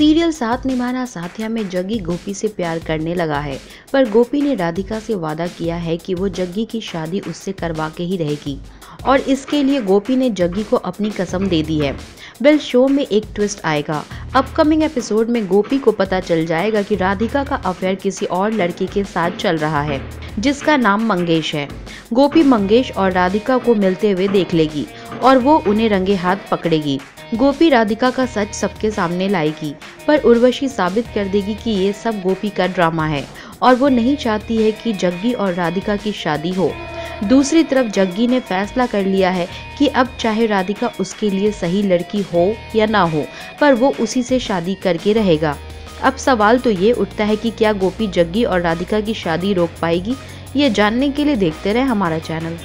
Serial साथ निभाना साथिया में जग्गी गोपी से प्यार करने लगा है, पर गोपी ने राधिका से वादा किया है कि वो जग्गी की शादी उससे करवा के ही रहेगी। और इसके लिए गोपी ने जग्गी को अपनी कसम दे दी है। वेल, शो में एक ट्विस्ट आएगा। अपकमिंग एपिसोड में गोपी को पता चल जाएगा कि राधिका का अफेयर किसी और लड़के के साथ चल रहा है, जिसका नाम मंगेश है। गोपी मंगेश और राधिका को मिलते हुए देख लेगी और वो उन्हें रंगे हाथ पकड़ेगी। गोपी राधिका का सच सबके सामने लाएगी, पर उर्वशी साबित कर देगी कि ये सब गोपी का ड्रामा है, और वो नहीं चाहती है कि जग्गी और राधिका की शादी हो। दूसरी तरफ़ जग्गी ने फैसला कर लिया है कि अब चाहे राधिका उसके लिए सही लड़की हो या ना हो, पर वो उसी से शादी करके रहेगा। अब सवाल तो ये उठता है कि क्या गोपी जग्गी और राधिका की शादी रोक पाएगी? ये जानने के लिए देखते रहे हमारा चैनल।